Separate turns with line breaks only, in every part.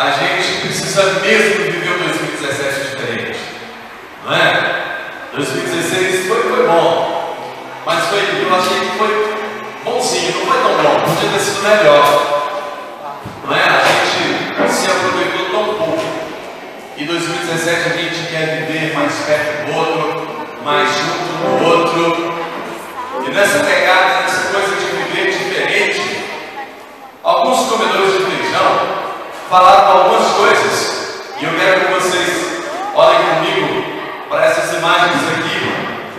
a gente precisa mesmo viver um 2017 diferente. Não é? 2016 foi, foi bom, mas foi, eu achei que foi bonzinho, não foi tão bom, podia ter sido melhor. Não é? A gente se aproveitou tão pouco. E 2017 a gente quer viver mais perto do outro, mais junto do outro. E nessa pegada, nessa coisa de viver diferente, alguns comedores falaram algumas coisas. E eu quero que vocês olhem comigo para essas imagens aqui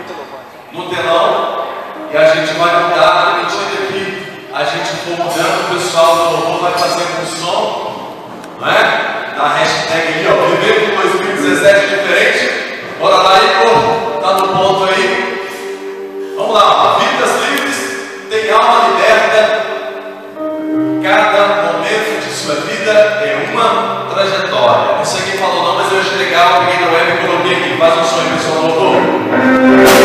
no telão. E a gente vai mudar na medida que a gente for mudando, o pessoal do louvor vai fazendo o som, não é? Da hashtag ali, ó, viver com 2017 diferente. Bora lá aí, pô, tá no ponto aí. Vamos lá, vidas livres, tem alma liberta. Vida é uma trajetória. Sei quem falou não, mas eu achei legal, peguei no web e coloquei aqui. Faz um sonho, pessoal, no louvor. Beleza?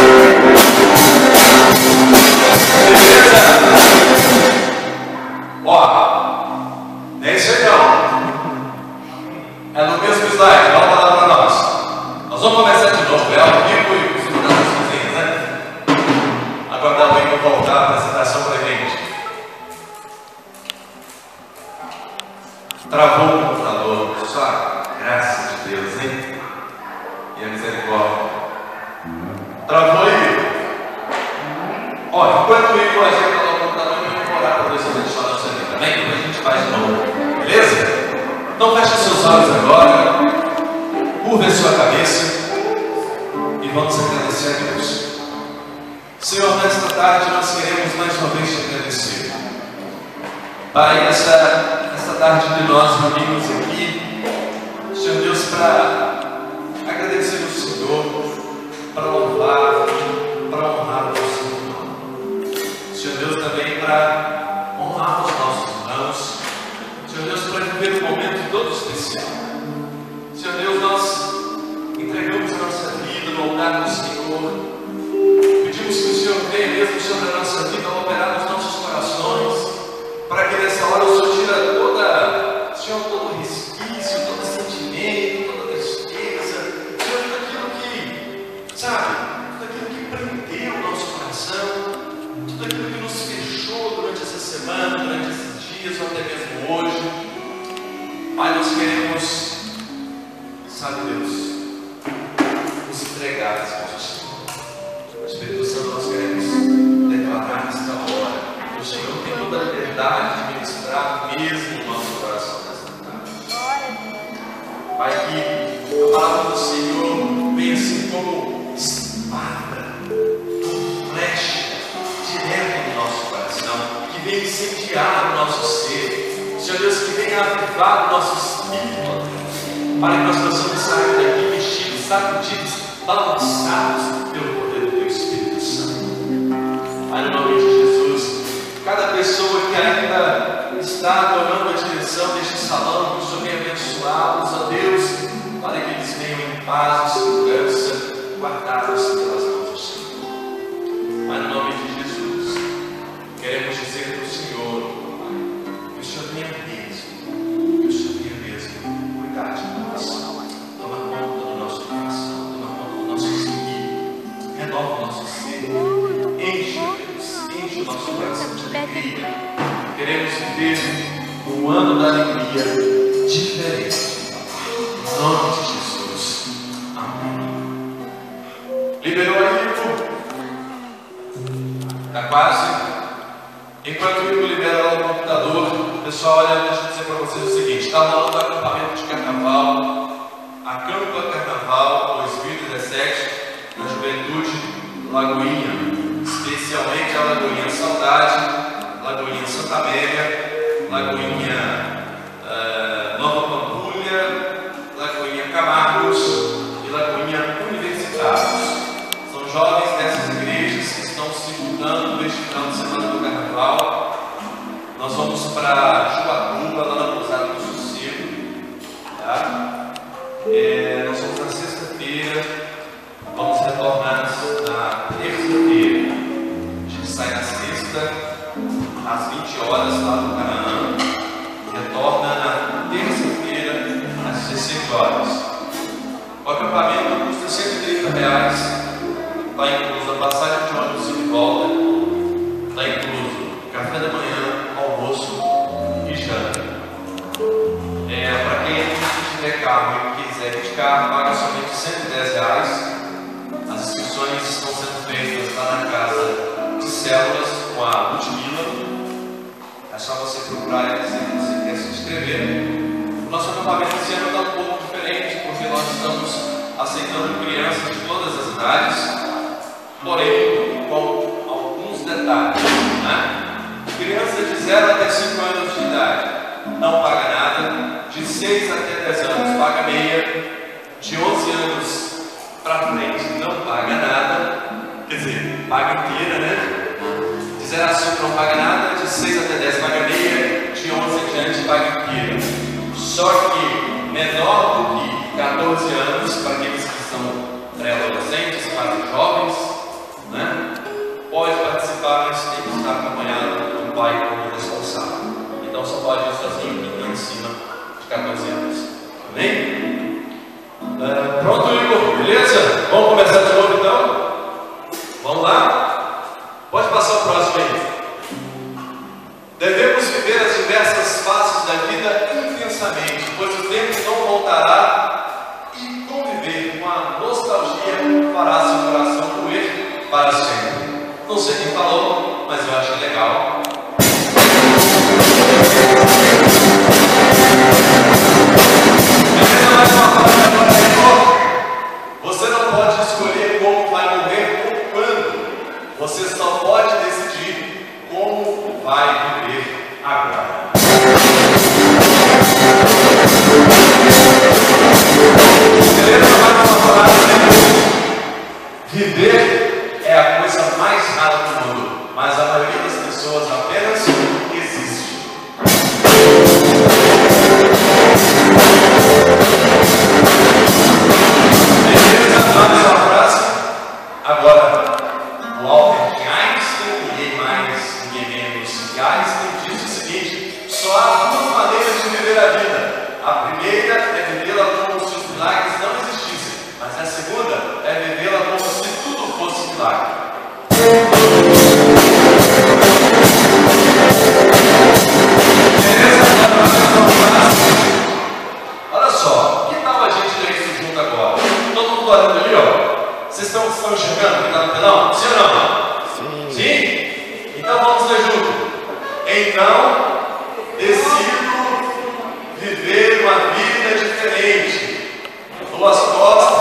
Ó, é isso aí não. É no mesmo slide, volta lá para nós. Nós vamos começar de novo, é ao vivo e os mudanças sozinhos, né? Aguardar o Igor voltar a apresentação para gente. Travou o computador, só graça de Deus, hein? E a misericórdia. Travou aí. Ó, enquanto o Igor ajeita lá o computador, eu vou orar para Deus abençoar a nossa vida, amém? Depois a gente faz de novo, beleza? Então feche seus olhos agora, curva a sua cabeça e vamos agradecer a Deus. Senhor, nesta tarde nós queremos mais uma vez te agradecer. Pai, essa, essa tarde de nós reunimos aqui, Senhor Deus, para something the. Ainda está tomando a direção deste salão, que o Senhor venha abençoá-los, ó Deus, para que eles venham em paz e segurança, guardados pelas viver um ano da alegria diferente. Em nome de Jesus. Amém. Liberou aí, Igor? Está quase? Enquanto o Igor libera lá o computador, pessoal, olha, deixa eu dizer para vocês o seguinte: está rolando o acampamento de carnaval, Acampa Carnaval 2017, na Juventude Lagoinha, especialmente a Lagoinha Saudade, Lagoinha Santa Amélia, Lagoinha eh, Nova Pampulha, Lagoinha Camargos e Lagoinha Universitários. São jovens dessas igrejas que estão se juntando neste final de semana do Carnaval. Nós vamos para células com a Ludmilla. É só você procurar e dizer que você quer se inscrever. O nosso acampamento esse ano está um pouco diferente, porque nós estamos aceitando crianças de todas as idades, porém com alguns detalhes. Né? Criança de 0 até 5 anos de idade não paga nada, de 6 até 10 anos paga meia, de 11 anos para frente não paga nada, quer dizer, paga inteira, né? 0 a 5 não paga nada, de 6 até 10 paga meia, de 11 em diante paga inteira. Só que ninguém mais, ninguém menos que Einstein, diz o seguinte: só há duas maneiras de viver a vida. A primeira é vivê-la como se os milagres não existissem, mas a segunda é vivê-la como se tudo fosse milagre. Vocês estão, estão enxergando o que está no telão? Sim ou não? Sim. Sim? Então vamos ler junto. Então, decido viver uma vida diferente. Dou as costas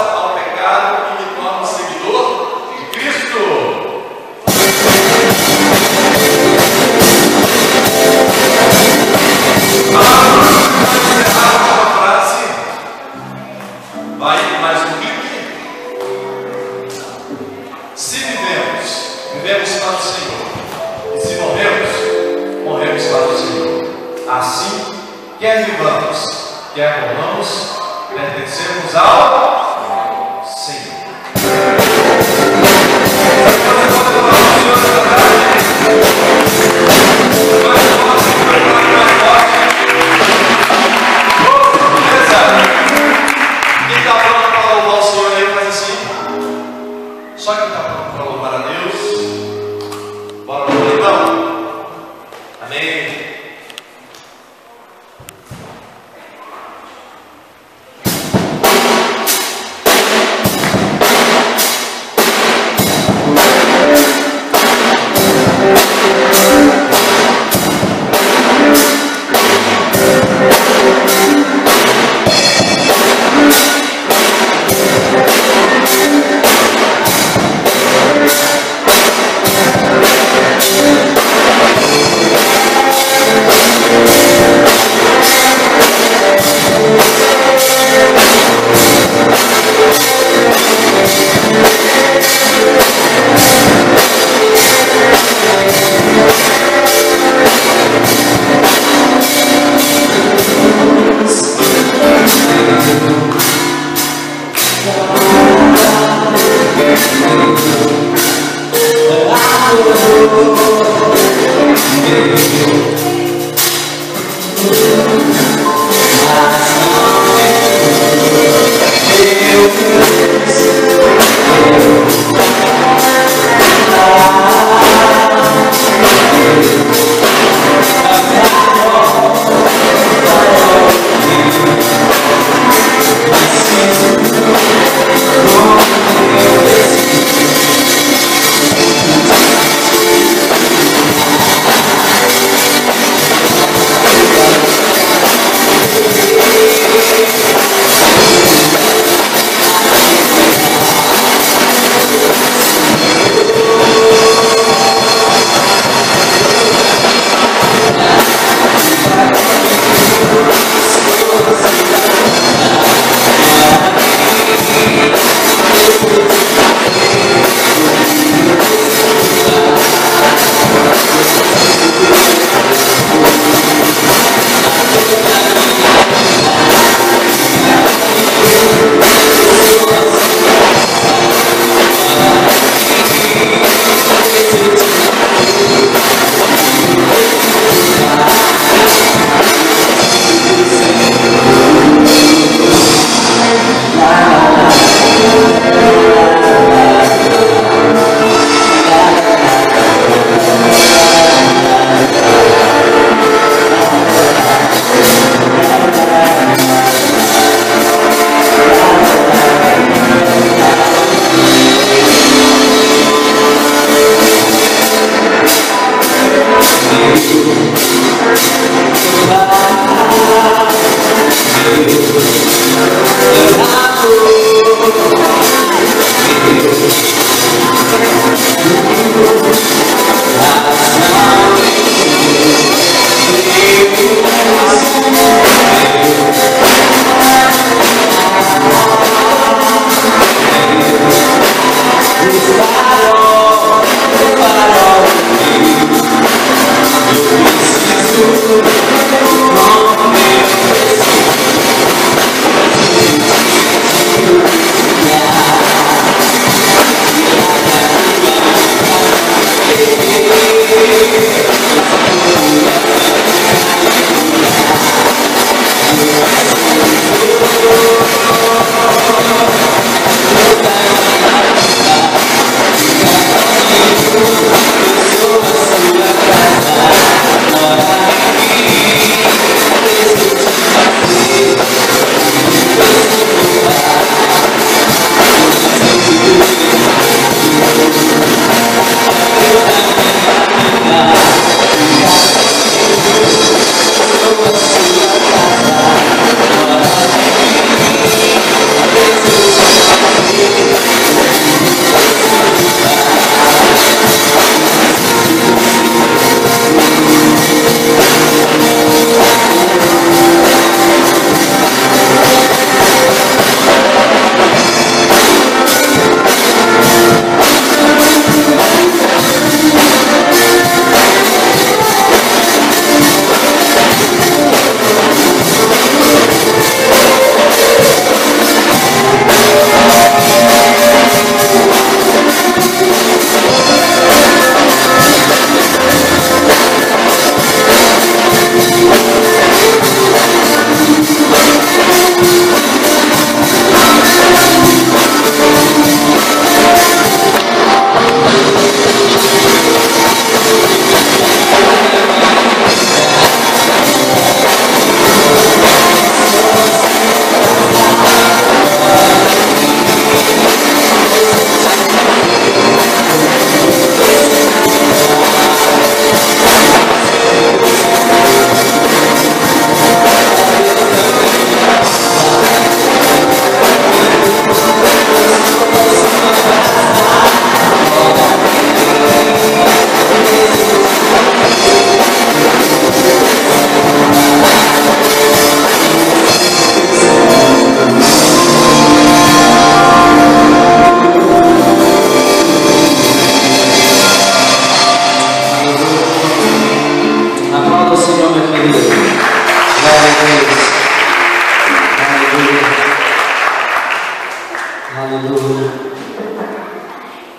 Aleluia.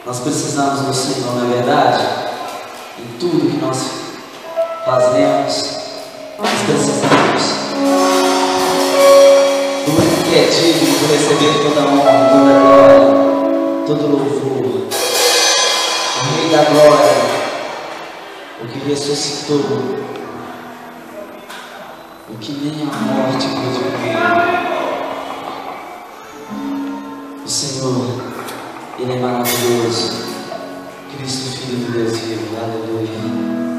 Nós precisamos do Senhor, não é verdade? Em tudo que nós fazemos, nós precisamos do que é digno de receber toda honra, toda glória, todo louvor. O Rei da Glória, o que ressuscitou, o que nem a morte pôde comer. O Senhor, Ele é maravilhoso. Cristo, Filho de Deus vivo. Aleluia.